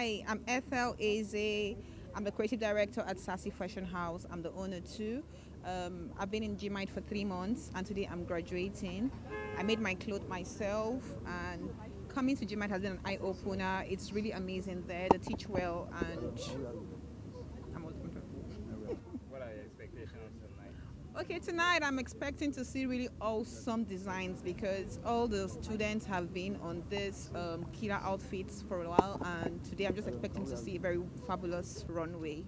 Hi, I'm Ethel Ezeh. I'm the creative director at Sassy Fashion House. I'm the owner too. Um, I've been in GMYT for three months and today I'm graduating. I made my clothes myself and coming to GMYT has been an eye opener. It's really amazing there. They teach well and I'm What are your expectations tonight? Okay, tonight I'm expecting to see really awesome designs because all the students have been on this um, killer outfits for a while, and today I'm just expecting to see a very fabulous runway.